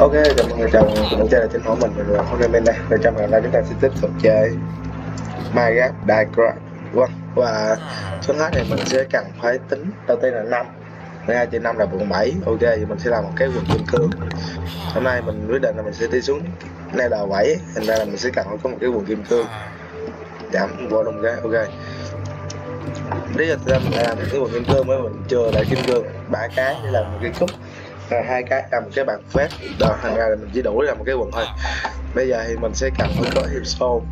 Ok, chào mọi người, chào mọi người, mình chơi là chính của mình, mình là nay bên đây. Và trong ngày hôm nay chúng ta sẽ tiếp tục chơi Minecraft Diagram Vâng, và số hết này mình sẽ cần phải tính đầu tiên là 5 12 trên năm là quận 7 Ok, thì mình sẽ làm một cái quần kim cương Hôm nay mình quyết định là mình sẽ đi xuống nay là 7, thành ra là mình sẽ cần phải có một cái quần kim cương Giảm vô đồng cái, ok. Lý do tại sao mình lại làm cái quần kim cương mới mình chưa lại kim cương ba cái để làm một cái cúp là hai cái làm một cái bàn phép. Đó, thành ra là mình chỉ đủ là một cái quần thôi. Bây giờ thì mình sẽ cần phải có hiệp xô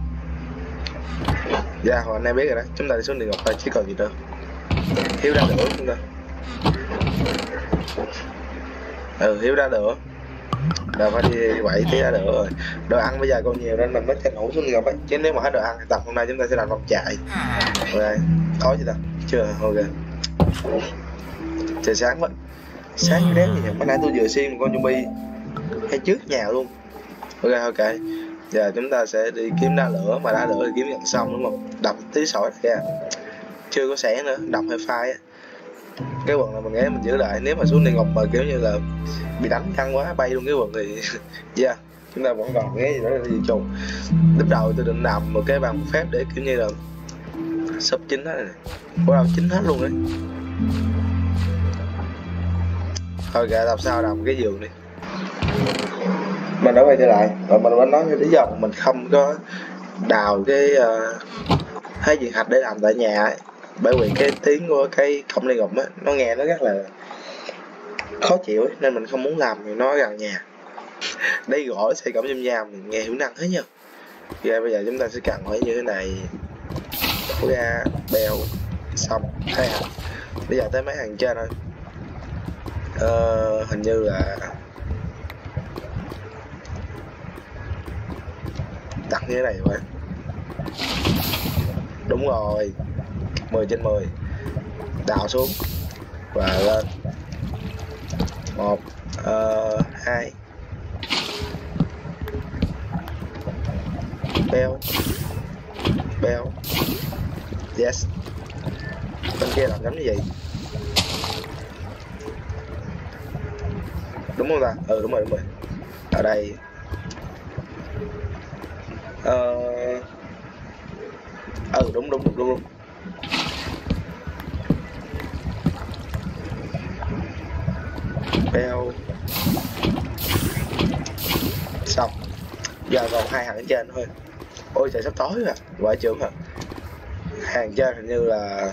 dạ hồi anh em biết rồi đó. Chúng ta đi xuống địa ngục thôi, chứ còn gì nữa. Hiếu ra nữa chúng ta. Ừ hiếu ra nữa rồi phải đi quậy tí ra được rồi. Đồ ăn bây giờ còn nhiều nên mình mới tranh thủ xuống địa ngục ấy chứ nếu mà hết đồ ăn thì tập hôm nay chúng ta sẽ làm vòng chạy. Ok. Có gì ta? Chưa, ok. Trời sáng quá sáng như đéo gì bữa nay tôi vừa xiên một con zombie hay trước nhà luôn. Ok ok. Giờ chúng ta sẽ đi kiếm đá lửa. Mà đá lửa thì kiếm gần xong đúng không? Đập tí sỏi ra. Chưa có xẻ nữa. Đập hơi phai cái quần này mình nghĩ mình giữ lại. Nếu mà xuống địa ngục mà kiểu như là bị đánh căng quá bay luôn cái quần thì yeah chúng ta vẫn còn cái gì đó là gì trùng lúc đầu tôi định làm một cái bằng phép để kiểu như là sắp chín hết này bắt đầu chín hết luôn đấy thôi kệ làm sao làm cái giường đi. Mình đã quay trở lại và mình vẫn nói cái lý do mà mình không có đào cái uh, thế diện hạch để làm tại nhà ấy. Bởi vì cái tiếng của cái cổng liên ngục á nó nghe nó rất là khó chịu ấy, nên mình không muốn làm thì nó gần nhà. Đây gõ xây cổng giam nhà mình nghe hiểu năng hết nha ra bây giờ chúng ta sẽ cần phải như thế này. Đổ ra bèo xong hai hạch bây giờ tới mấy hàng trên thôi ờ, hình như là đặt như thế này rồi đúng rồi. 10 trên 10 đào xuống và lên. Một uh, hai. Beo beo yes. Bên kia làm giống như vậy. Đúng không ta ừ đúng rồi đúng rồi. Ở đây. Ờ. Ừ đúng đúng đúng đúng, đúng. beo xong. Giờ còn hai hàng trên thôi. Ôi trời sắp tối rồi. Vợ trưởng hả? Hàng trên hình như là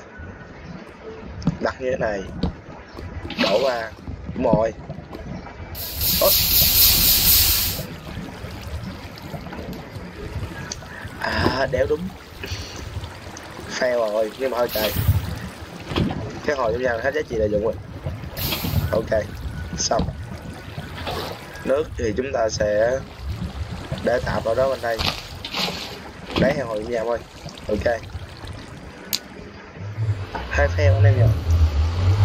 đặt như thế này. Đổ qua đúng rồi. Ờ. À đéo đúng. Fail rồi, nhưng mà thôi, trời. Cái hồi chúng ta hết giá trị lợi dụng rồi. Ok, xong. Nước thì chúng ta sẽ để tạm vào đó bên đây. Lấy hàng hồi nhà thôi. Ok. Hai fail anh em nhỉ?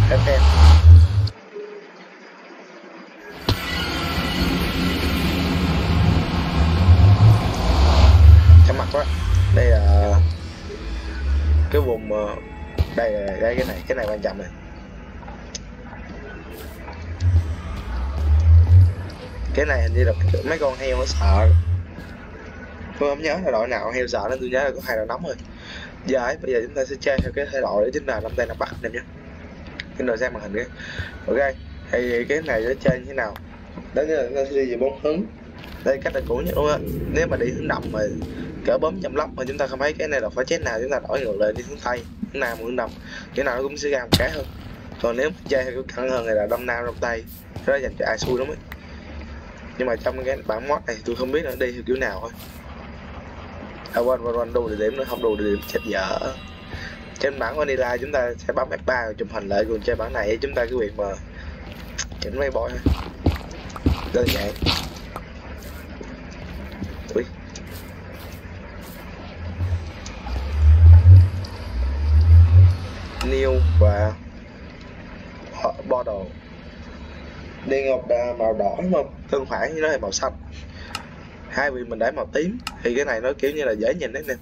Hai fail. Chóng đây là cái vùng ờ, đây là đây, cái này cái này quan trọng này. Cái này hình như là mấy con heo nó sợ. Tôi không nhớ là đội nào, heo sợ nên tôi nhớ là có hai đội nóng rồi giờ ấy, bây giờ chúng ta sẽ chơi theo cái thể loại để chính là năm tay năm bắt em nhé. Cái đồ sang màn hình cái ok, thì cái này nó chơi như thế nào? Đó là chúng ta sẽ đi về bốn hướng. Đây, cách là cũ nhất luôn á nếu mà đi hướng đông mà cỡ bấm chậm lóc mà chúng ta không thấy cái này là phải chết nào chúng ta đổi ngược lại đi hướng tây hướng nam hướng đông cái nào nó cũng sẽ ra một cái hơn. Còn nếu chơi theo cẩn hơn thì là đông nam đông tây đó dành cho ai xui lắm ấy nhưng mà trong cái bản mod này tôi không biết nó đi theo kiểu nào thôi. À quên quên quên đủ địa điểm nữa không đủ địa điểm chết dở. Trên bản vanilla chúng ta sẽ bấm F3 rồi chụp hình lại còn trên bản này chúng ta cái việc mà chỉnh máy boy thôi. Đơn giản new và bottle đi ngọc là màu đỏ, đúng không? Tương phản với nó là màu xanh. Hai vị mình để màu tím. Thì cái này nó kiểu như là dễ nhìn đấy nè.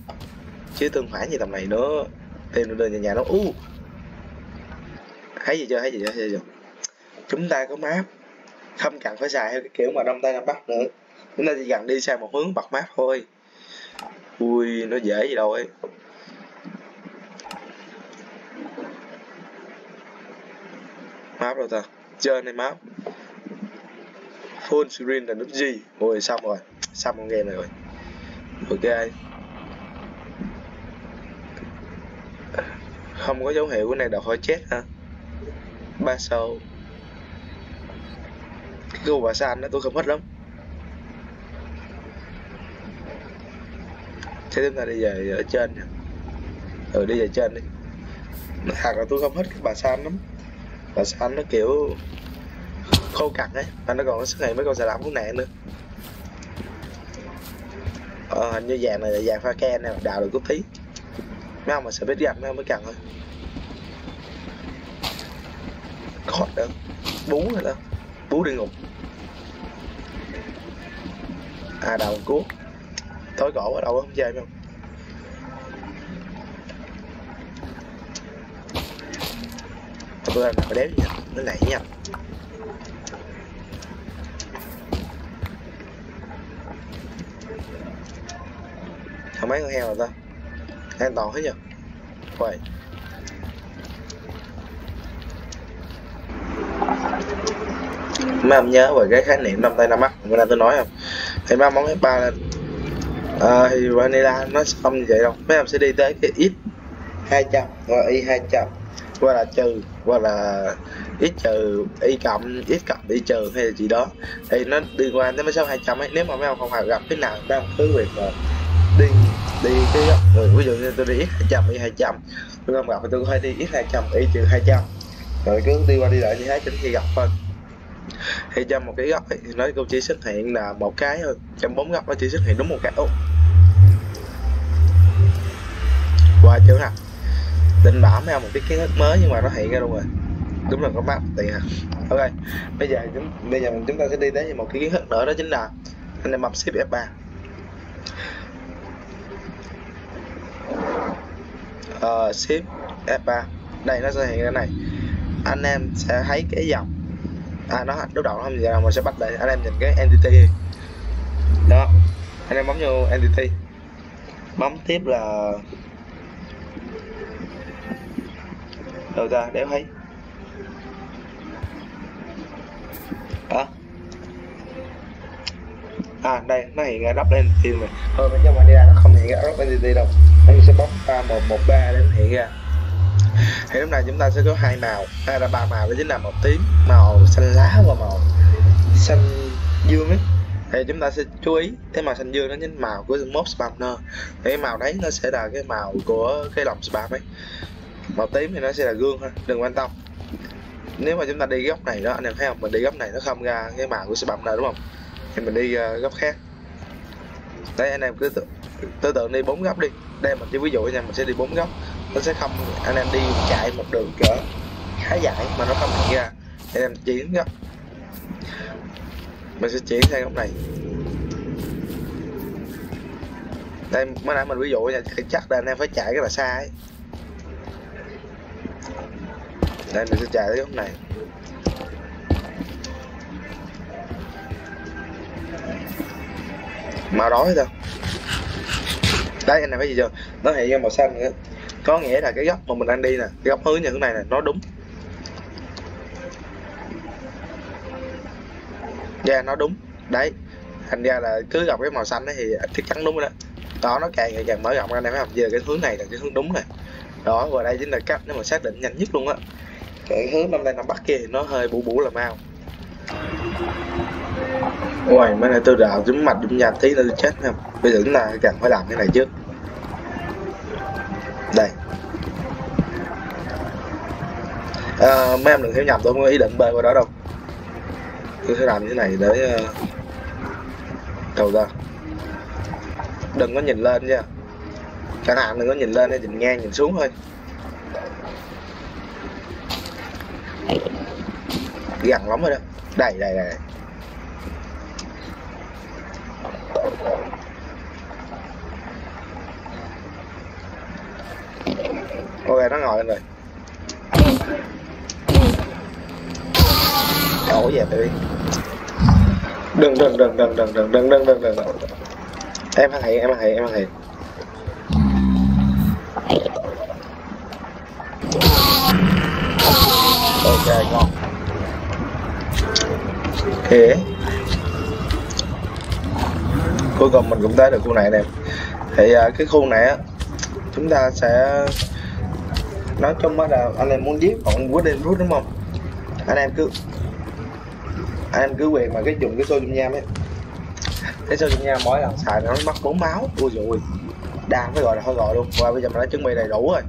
Chứ tương phản như tầm này nữa tìm được nhà nhà nó, u. Thấy gì chưa? Thấy gì chưa? Thấy gì chưa? Chúng ta có map. Không cần phải xài theo cái kiểu mà đông tây nam bắc nữa. Chúng ta chỉ cần đi sang một hướng bật map thôi. Ui, nó dễ gì đâu ấy. Map rồi ta. Chơi này map. Full screen là nút gì ôi, xong rồi. Xong con game này rồi. Ok. Không có dấu hiệu của này đọc hỏi chết hả? Ba sâu cái cô bà san đó tôi không thích lắm. Thế chúng ta đi về ở trên nè. Ừ đi về trên đi. Thật là tôi không thích cái bà san lắm bà anh nó kiểu khô cằn ấy? Và nó còn xuất hiện mấy con xà lắm cũng nạn nữa. Ờ hình như vàng này là vàng pha ke nè, đào được chút tí. Mấy ông mà sẽ biết gặp mấy ông mới cần thôi. Khót đâu bú rồi đó. Bú đi ngục. À đầu cuốc tối cổ ở đâu không chơi không tôi làm nào đếm nha nó nảy nha không mấy con heo rồi ta. An toàn hết nhờ vậy mấy em nhớ về cái khái niệm năm tay năm mắt. Bữa nay tôi nói không? Thì mấy món bóng F3 lên. À, thì vanilla nó không như vậy đâu. Mấy em sẽ đi tới cái x 200 Rồi y 200 hoặc là trừ hoặc là x trừ y cộng x cộng y trừ hay là gì đó. Thì nó liên quan tới mấy số 200 ấy. Nếu mà mấy ông không gặp cái nào mấy ông cứ việc mà đi đi cái rồi ví dụ như tôi đi x 200 y 200 tôi không gặp thì tôi có thể đi x 200 y trừ 200 rồi cứ đi qua đi lại như thế cho đến khi gặp thôi. Thì trong một cái góc ấy, thì nó cũng chỉ xuất hiện là một cái thôi. Trong bốn góc nó chỉ xuất hiện đúng một cái. Ô. Qua chưa nào? Định bảo mấy ông một cái kiến thức mới nhưng mà nó hiện ra luôn rồi. Đúng là có mắt tiền hả ok bây giờ chúng bây giờ chúng ta sẽ đi tới một cái kiến thức nữa đó chính là anh em mập ship F3 uh, ờ, ship F3 đây nó sẽ hiện ra này. Anh em sẽ thấy cái dòng. À nó lúc đầu nó không gì đâu mà sẽ bắt lại anh em nhìn cái entity. Đó. Anh em bấm vô entity. Bấm tiếp là đâu ra đéo thấy. Đó. À đây, nó hiện ra lên entity rồi. Thôi bên trong ra nó không hiện ra drop entity đâu? Nó sẽ bấm ba một một ba để nó hiện ra. Thì lúc này chúng ta sẽ có hai màu. Hay là ba màu, đó chính là màu tím, màu xanh lá và màu xanh dương ấy. Thì chúng ta sẽ chú ý, cái màu xanh dương nó chính màu của mob spawner thì cái màu đấy nó sẽ là cái màu của cái lòng spam ấy màu tím thì nó sẽ là gương thôi đừng quan tâm. Nếu mà chúng ta đi góc này đó anh em thấy không? Mình đi góc này nó không ra cái màu của spawner đúng không? Thì mình đi uh, góc khác. Đây anh em cứ tự, tư tưởng đi bốn góc đi. Đây mình chỉ ví dụ nha mình sẽ đi bốn góc. Nó sẽ không anh em đi chạy một đường cỡ khá dài mà nó không hiện ra. Anh em chuyển góc. Mình sẽ chuyển sang góc này. Đây mới nãy mình ví dụ nha chắc là anh em phải chạy rất là xa ấy đây mình sẽ chạy tới góc này. Màu đói thôi đấy anh này thấy gì chưa? Nó hiện ra màu xanh nữa. Có nghĩa là cái góc mà mình đang đi nè cái góc hướng như thế này nè nó đúng. Ra yeah, nó đúng. Đấy. Thành ra là cứ gặp cái màu xanh ấy thì chắc chắn đúng rồi đó. Đó nó càng ngày càng mở rộng ra này phải không? Giờ cái hướng này là cái hướng đúng này đó và đây chính là cách nếu mà xác định nhanh nhất luôn á cái hướng năm nay năm bắc kia thì nó hơi bủ bủ là mau. Ngoài mấy này tôi đào dính mạch dính nhạt tí là tôi chết nè bây giờ chúng ta cần phải làm cái này trước. Đây. À, mấy em đừng hiểu nhầm tôi không có ý định bơi qua đó đâu. Tôi sẽ làm như thế này để uh, đầu ra. Đừng có nhìn lên nha. Chẳng hạn đừng có nhìn lên hay nhìn ngang nhìn xuống thôi. Gần lắm rồi đó đây đây đây ok, nó ngồi lên rồi. Đổ về đi đừng đừng đừng đừng đừng đừng đừng đừng đừng đừng em hãy em hãy em hãy ok ngon. Thế cuối cùng mình cũng tới được khu này nè thì à, cái khu này á chúng ta sẽ nói chung á là anh em muốn giết bọn quyết định rút đúng không? Anh em cứ anh em cứ quyền mà cái dùng cái xô dung nham ấy. Cái xô dung nham mỗi lần xài nó mất bốn máu. Ui rồi đang phải gọi là thôi gọi luôn. Và bây giờ mình đã chuẩn bị đầy đủ rồi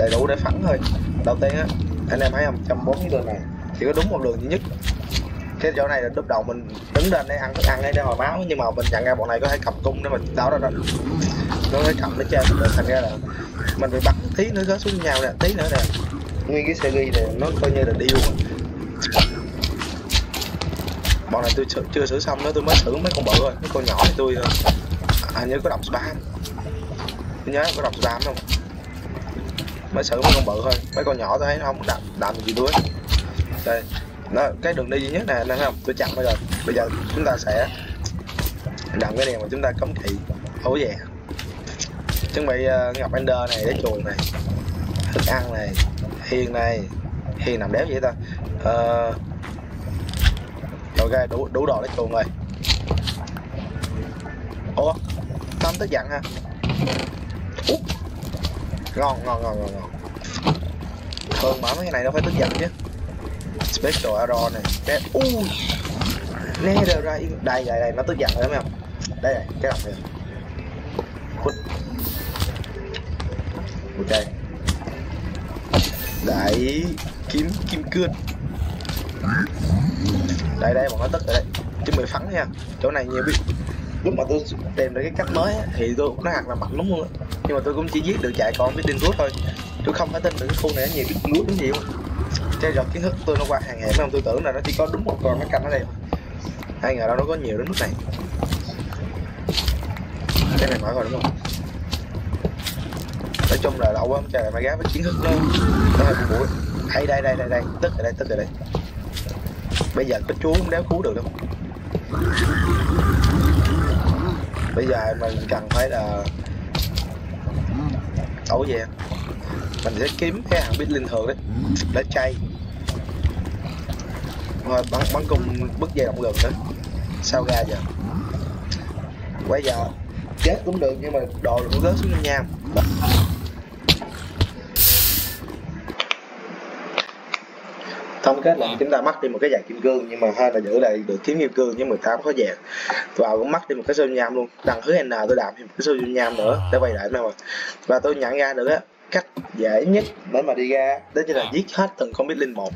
đầy đủ để phẳng thôi. Đầu tiên á anh em thấy không trong bốn cái đường này. Chỉ có đúng một đường duy nhất. Cái chỗ này là lúc đầu mình đứng lên để ăn thức ăn để hồi máu nhưng mà mình nhận ra bọn này có thể cầm cung để mình tạo ra đó. Nó có thể cầm nó chơi. Được thành ra là mình phải bắt tí nữa có xuống nhau nè tí nữa nè. Nguyên cái series này nó coi như là điêu bọn này tôi chưa, chưa xử xong nữa tôi mới xử mấy con bự rồi mấy con nhỏ thì tôi à, nhớ có đọc spam. Tôi nhớ có đọc spam không? Mới xử mấy con bự thôi. Mấy con nhỏ tôi thấy nó không đạp đạp gì đuối đây. Nó cái đường đi duy nhất này nè không? Tôi chặn bây giờ. Bây giờ chúng ta sẽ làm cái đèn mà chúng ta cấm kỵ ố về chuẩn bị ờ, uh, ngọc ender này để chuồng này thức ăn này hiền này. Hiền nằm đéo vậy ta? Ờ, uh, ok đủ đủ đồ để chuồng rồi. Ủa? Tâm tức giận ha ngon ngon ngon ngon ngon. Thường mà mấy cái này nó phải tức giận chứ. Special arrow này. Cái ui! Nether ra đây đây đây, nó tức giận rồi thấy không? Đây này cái đồng này. Khuất. ok đại kiếm kim cương đây đây, bọn nó tức rồi đây chứ mình phắn nha. Chỗ này nhiều biết lúc mà tôi tìm được cái cách mới á, thì tôi nó hạt là mạnh lắm luôn á. Nhưng mà tôi cũng chỉ giết được chạy con với đinh rút thôi. Tôi không phải tin được cái khu này nhiều đinh rút đến nhiều chơi rồi kiến thức tôi nó qua hàng hẻm không tôi tưởng là nó chỉ có đúng một con nó canh ở đây hai ngờ đâu nó có nhiều đến mức này. Cái này mở rồi đúng không? Nói chung là lâu quá trời mày gái với kiến thức nó nó hơi buồn hay đây đây đây đây tức ở đây tức ở đây. Bây giờ cái chú không đéo cứu được đâu bây giờ mình cần phải là ẩu về. Mình sẽ kiếm cái hàng bit linh thường đấy, để chay. Rồi bắn bắn cung bức dây động lực nữa. Sao ra giờ? Bây giờ chết cũng được, nhưng mà đồ đừng có rớt xuống nha. Tổng kết là chúng ta mất đi một cái vàng kim cương nhưng mà hai là giữ lại được kiếm kim cương với 18 khó vàng. Vào cũng mất đi một cái sâu nham luôn. Đằng thứ n tôi đạp thêm một cái sâu nham nữa để quay lại mà và tôi nhận ra được á cách dễ nhất để mà đi ra đó chính là giết hết từng con biết linh một.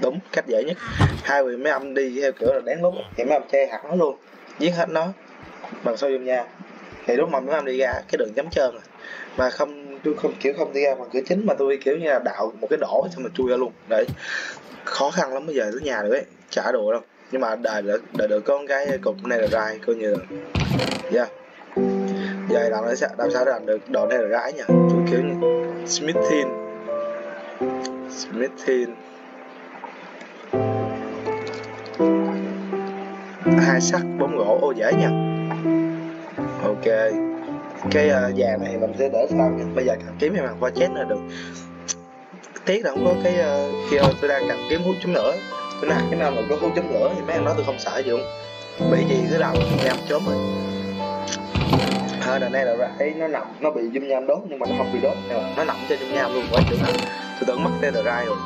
Đúng cách dễ nhất. Hai vị mấy âm đi theo kiểu là đáng lúc thì mấy âm che hạt nó luôn giết hết nó bằng sâu nham. Thì lúc mà mấy âm đi ra cái đường chấm trơn rồi. Mà không tôi không, kiểu không đi ra bằng cửa chính mà tôi, kiểu như là đạo một cái đổ xong mà chui ra luôn. Đấy. Khó khăn lắm bây giờ tới nhà được ấy trả đồ đâu. Nhưng mà đời được đời được con cái cục này là rai coi như là yeah giờ làm sao làm sao để làm được đồ này là gái nhỉ? Tôi kiểu như Smithin Smithin hai sắt bóng gỗ, ô dễ nha ok cái uh, già này mình sẽ để sau nha. Bây giờ cần kiếm thì bằng qua chết là được. Tiếc là không có cái ờ, uh, kia tôi đang cần kiếm hút chấm lửa tôi nào cái nào mà có hút chấm lửa thì mấy anh nói tôi không sợ gì không? Bị gì cứ đầu nhầm chớm rồi. Hơn đợt nay là ra thấy nó nằm nó bị dung nham đốt nhưng mà nó không bị đốt. Ờ, nó nằm trên dung nham luôn quá chừng nào tôi tưởng mất tên rai rồi.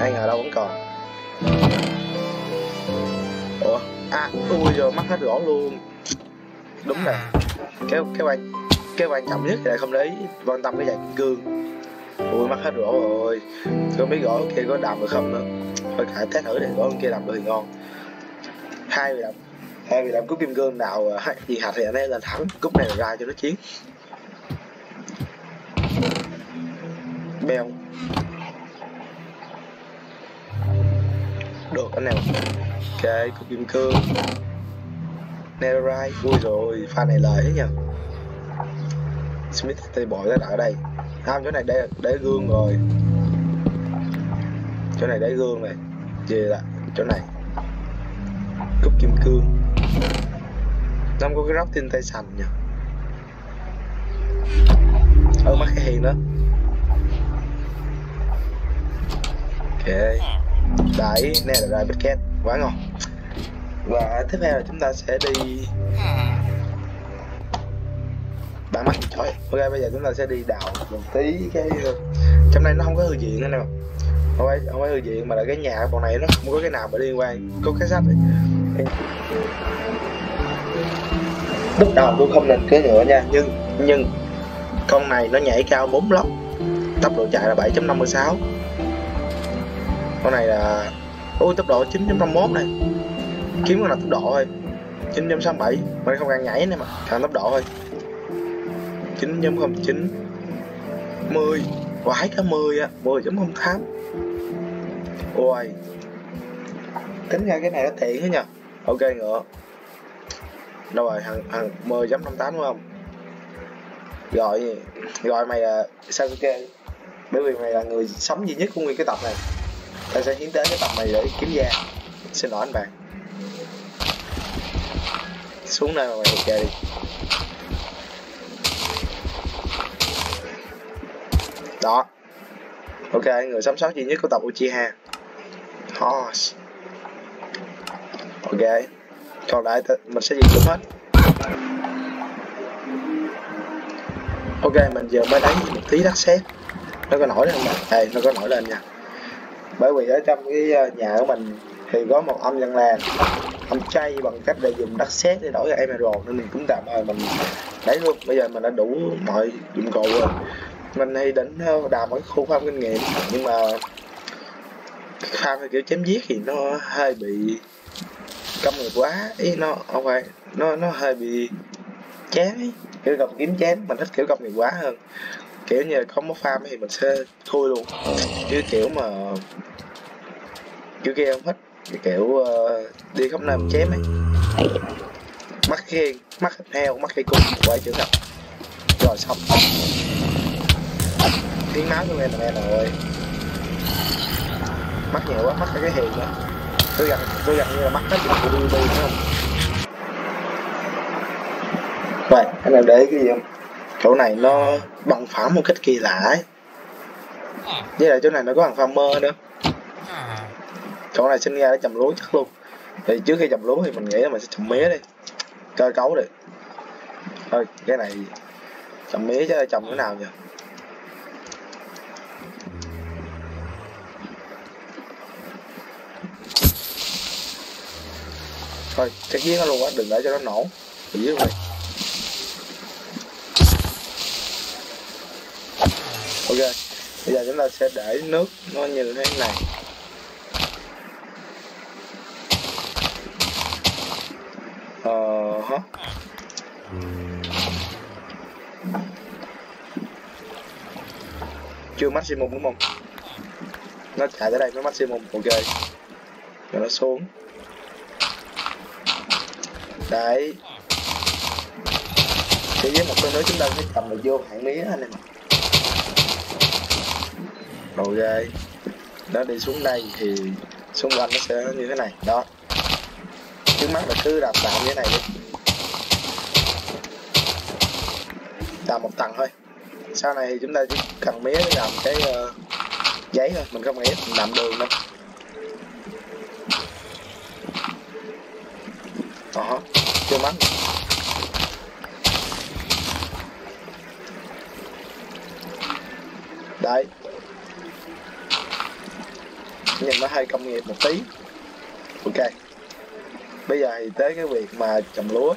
Ai ngờ đâu vẫn còn. Ủa? À ui giờ mất hết gỗ luôn. Đúng rồi cái cái quan cái quan trọng nhất là không để quan tâm cái dạng kim cương ui, mắt hết rổ rồi không biết gỗ kia có đầm được không nữa? Phải cả test thử để gỗ kia đầm được thì ngon. Hai vị đầm hai vị đầm cúp kim cương nào à, gì hạt thì anh ấy lên thẳng, cúp này ra cho nó chiến. Bèo. Được, anh nào ok, cúp kim cương. Netherite vui rồi pha này lời hết nhờ Smith thì bỏ ra ở đây. Không, chỗ này để để gương rồi. Chỗ này để gương này. Về lại, chỗ này. Cúc kim cương. Năm có cái róc tin tay sành nhỉ? Ơ mắt cái hiền đó. Ok. Đấy, nè, là quá ngon và tiếp theo là chúng ta sẽ đi. Bạn mắt trời? Ok, bây giờ chúng ta sẽ đi đào một tí cái, trong đây nó không có thư viện nữa nè. Không phải không phải thư viện mà là cái nhà bọn này nó không có cái nào mà liên quan có cái sách ấy. lúc đầu tôi không nên cưỡi ngựa nha, nhưng nhưng con này nó nhảy cao 4 lóc tốc độ chạy là 7.56 con này là ôi tốc độ 9.51 này kiếm con nào tốc độ thôi. 9.67 mà không càng nhảy này mà. Càng tốc độ thôi. 9.09 10 quái cả 10 á 10.08 ôi tính ra cái này nó tiện thế nhờ. Ok, ngựa. Đâu rồi, thằng thằng 10.58 đúng không? Gọi gọi mày là Sasuke bởi vì mày là người sống duy nhất của nguyên cái tập này. Tao sẽ hiến tế cái tập này để kiếm da xin lỗi anh bạn xuống đây mà mày chơi đi. Đó. Ok, người sống sót duy nhất của tập Uchiha. Horse ok. Còn lại mình sẽ di hết. Ok, mình giờ mới đánh một tí đất sét nó có nổi lên không? Bạn đây nó có nổi lên nha. Bởi vì ở trong cái ờ, nhà của mình thì có một âm dân làng ăn chay bằng cách là dùng đất sét để đổi ra emerald nên mình cũng tạm thời mình lấy luôn. Bây giờ mình đã đủ mọi dụng cụ rồi. Mình hay định ờ, đào mấy khu farm kinh nghiệm, nhưng mà farm kiểu chém giết thì nó hơi bị công người quá. Ý nó, không phải, nó nó hơi bị chán ý kiểu gặp kiếm chán. Mình thích kiểu công người quá hơn. Kiểu như có một farm thì mình sẽ thôi luôn. Chứ kiểu mà, kiểu kia không thích kiểu uh, đi khắp nơi chém ấy. Mắt khiên mắt heo mắt cây cung quay chữ thật rồi xong. Tiếng máu của em là em rồi. Mắt nhiều quá mắt cái hiền nữa tôi gần tôi gần như là mắt hết của đi đi đúng không? Vậy anh em để cái gì không? Chỗ này nó bằng phẳng một cách kỳ lạ ấy. Với lại chỗ này nó có bằng farmer nữa. À chỗ này sinh ra để trồng lúa chắc luôn. Thì trước khi trồng lúa thì mình nghĩ là mình sẽ trồng mía đi. Cơ cấu đi. Thôi, cái này trồng mía chứ trồng thế nào nhỉ? Thôi, cái giếng nó luôn á, đừng để cho nó nổ. Thì giết này ok, bây giờ chúng ta sẽ để nước nó như thế này ờ hả chưa maximum đúng không? Nó chạy tới đây mới maximum, ok. Rồi nó xuống. Đấy. Thì với một cái nữa chúng ta sẽ cầm được vô hạng mía anh em ok. Nó đi xuống đây thì xung quanh nó sẽ như thế này, đó. Trước mắt là cứ đạp tạm như thế này đi. Đạp một tầng thôi sau này thì chúng ta chỉ cần mía để làm cái uh, giấy thôi mình không nghĩ mình làm đường đâu. Đó chưa mắng đấy. Nhìn nó hơi công nghiệp một tí. Ok. Bây giờ thì tới cái việc mà trồng lúa.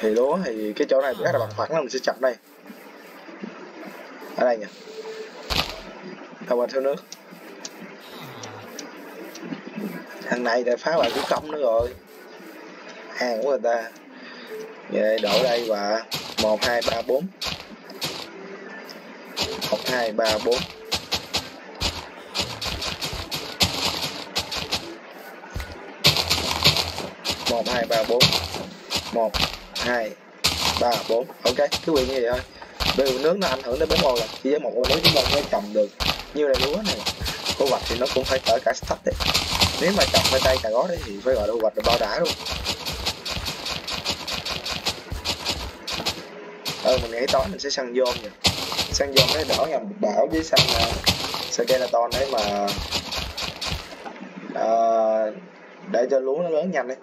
Thì lúa thì cái chỗ này rất là bằng phẳng là mình sẽ chặt đây ở đây nhỉ? Đâu qua theo nước. Thằng này đã phá hoại của công nữa rồi. Hàng của người ta. Vậy đổ đây và một, hai, ba, bốn. Một, hai, ba, bốn. Một, hai, ba, bốn. Một, hai, ba, bốn. Ok, cứ quyền như vậy thôi bởi vì nước nó ảnh hưởng đến bốn ô là chỉ với một ô nước chúng ta mới trồng được như là lúa này. Thu hoạch thì nó cũng phải cỡ cả thấp đấy. Nếu mà trồng khoai tây cà gót đấy thì phải gọi là thu hoạch là bao đã luôn. Ừ mình nghĩ tối mình sẽ săn dôm nha. Săn dôm đấy đỡ nhầm bảo với săn uh, skeleton đấy mà uh, để cho lúa nó lớn nhanh đấy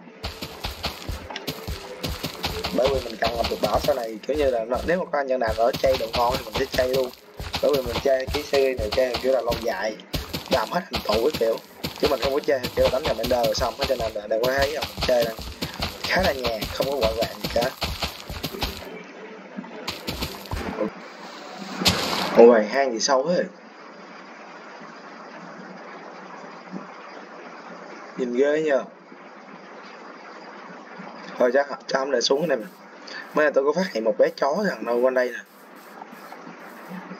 bởi vì mình cần làm được bảo sau này, kiểu như là nếu mà có anh nhân nào ở chay đồ ngon thì mình sẽ chay luôn. Bởi vì mình chơi cái series này, chơi kiểu là lâu dài, làm hết hình thù cái kiểu. Chứ mình không có chơi kiểu đánh nhầm ender rồi xong hết cho nên là đừng có thấy là mình chơi là khá là nhẹ không có vội vàng gì cả. Ôi hang gì sâu thế? Nhìn ghê nhờ thôi chắc cho ông lại xuống cái này mà mới là tôi có phát hiện một bé chó gần đâu quanh đây nè.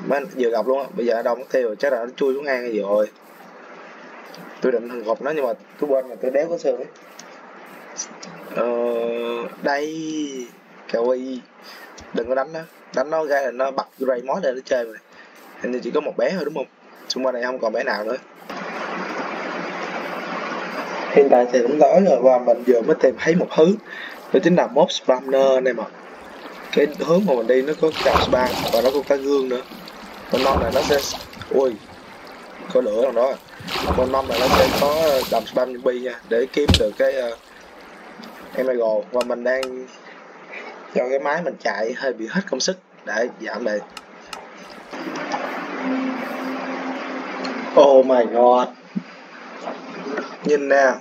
Mới vừa gặp luôn á. Bây giờ đâu mất tiêu rồi. Chắc là nó chui xuống hang gì rồi. Tôi định thằng gọt nó nhưng mà tôi quên mà tôi đéo có xương ấy. Ờ, đây kẹo đừng có đánh nó. Đánh nó ra là nó bật ray mod lên nó chơi mà. Hình như chỉ có một bé thôi đúng không? Xung quanh này không còn bé nào nữa hiện tại thì cũng tối rồi và mình vừa mới tìm thấy một hướng đó chính là mob spawner này mà. Cái hướng mà mình đi nó có cặp spam và nó có cái gương nữa. Con non này nó sẽ ui có lửa trong đó. Con non này nó sẽ có ờ, đầm spam zombie nha để kiếm được cái ờ, uh, emerald và mình đang cho cái máy mình chạy hơi bị hết công sức để giảm lại. Oh my god. Nhìn nè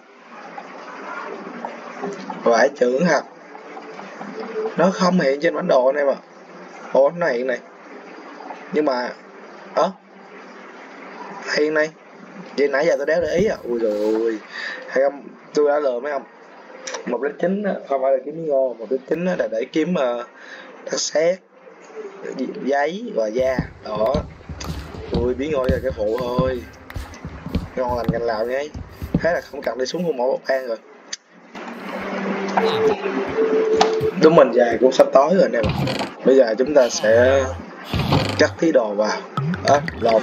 vải trưởng hạt nó không hiện trên bản đồ này mà ủa nó hiện này. Nhưng mà ớ? Hiện này. Vậy nãy giờ tôi đéo để ý à? Ui rồi ui hay không? Tôi đã lừa mấy ông. Một đích chính không phải là kiếm ngô một đích chính là để kiếm uh, đất sét giấy và da. Đó. Ui biến ngô là cái phụ thôi. Ngon lành cành lào nhé thế là không cần đi xuống khu mộ bọc an rồi đúng mình dài cũng sắp tối rồi nè bây giờ chúng ta sẽ cắt thí đồ vào. Á à, lộn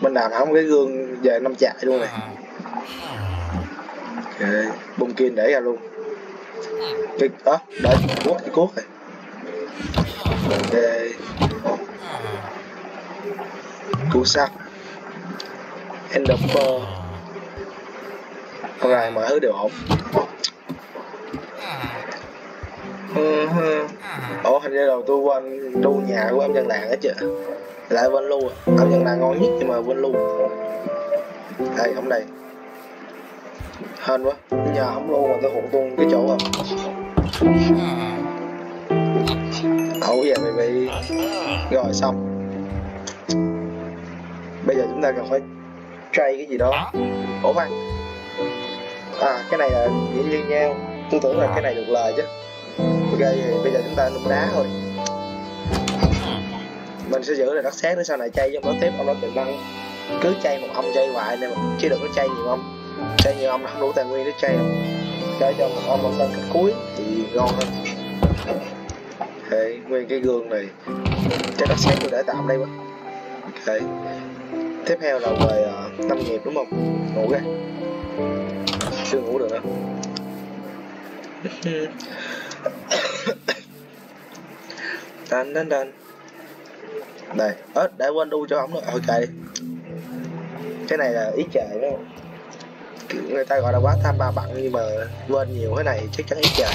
mình làm hỏng cái gương về năm chạy luôn này. Ok bung kim để ra luôn. Cái đó để cuốc cái cuốc này. Ok. Cuốc sắt. Enderpearl rồi mọi thứ đều ổn ủa, hình như đầu tôi quên lưu nhà của em dân làng á chứ lại quên lưu à. Em dân làng ngon nhất nhưng mà quên lưu. Đây ông đây. Hên quá. Nhà ông lưu mà tôi hụt tung cái chỗ à. Ẩu vậy mày bị rồi xong. Bây giờ chúng ta cần phải tray cái gì đó. Ủa khoan. À cái này là dĩ nhiên nhau tôi tưởng là cái này được lời chứ. Ok bây giờ chúng ta nung đá thôi. Mình sẽ giữ là đất sét để sau này chay trong đó tiếp. Ông đó tiềm năng cứ chay một ông chay hoài mà chứ đừng có chay nhiều ông. Chay nhiều ông là không đủ tài nguyên để chay đâu. Chay cho một ông ông lên cách cuối thì ngon hơn. Ok nguyên cái gương này. Cái đất sét tôi để tạm đây quá ok. Tiếp theo là về uh, năm nghiệp đúng không? Ngủ ra. Chưa ngủ được nữa đan đan đan đây, ớt đã quên đu cho ổng nữa. Ok cái này là ít trời đó người ta gọi là quá tham ba bận nhưng mà quên nhiều cái này chắc chắn ít trời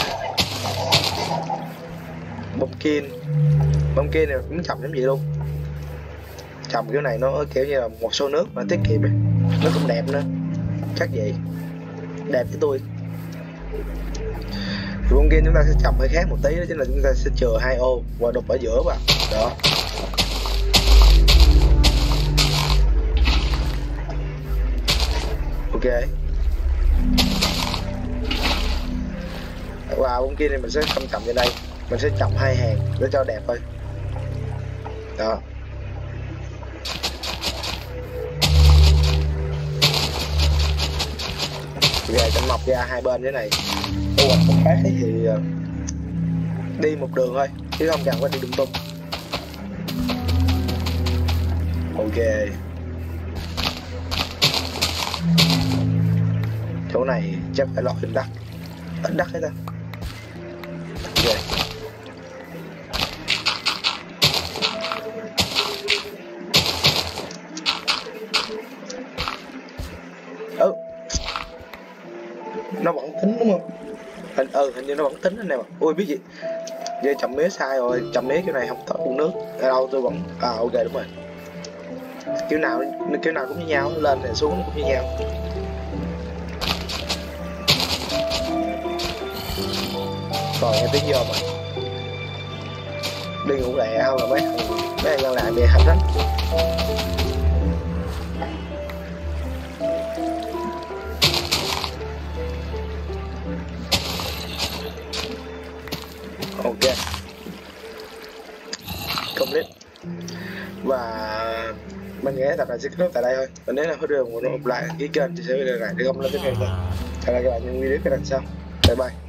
bông kim bông kim này cũng chậm giống vậy luôn. Trồng kiểu này nó kiểu như là một số nước mà tiết kiệm nó cũng đẹp nữa. Chắc vậy. Đẹp với tôi thì bông kia chúng ta sẽ chậm hơi khác một tí đó, chính là chúng ta sẽ chừa hai ô và đục ở giữa vào đó. Ok. Và bông kia thì mình sẽ không chậm trên đây. Mình sẽ chậm hai hàng để cho đẹp thôi. Đó. Về chậm mọc ra hai bên thế này thu hoạch một phát thì ờ, đi một đường thôi, chứ không cần phải đi lung tung. Ok. Chỗ này chắc phải lọt hình đất. Ít đất hết ta ok. Ừ. nó vẫn tính, đúng không? Hình ừ hình như nó vẫn tính anh em ạ. Ui, biết gì? Giờ chậm mía sai rồi. Chậm mía kiểu này không có uống nước. Ở đâu tôi vẫn à ok, đúng rồi. Kiểu nào kiểu nào cũng như nhau, lên thì xuống cũng như nhau. Còn nghe tiếng vô mà. Đi ngủ lẹ không là mấy mấy thằng làm lại bị hành lắm. Và mình nghĩ tập này sẽ kết thúc tại đây thôi. Và nếu là có đường muốn nộp lại, cái kênh thì sẽ video này để không lên tiếp theo thôi. Hẹn gặp lại các bạn những video cái lần sau. Bye bye.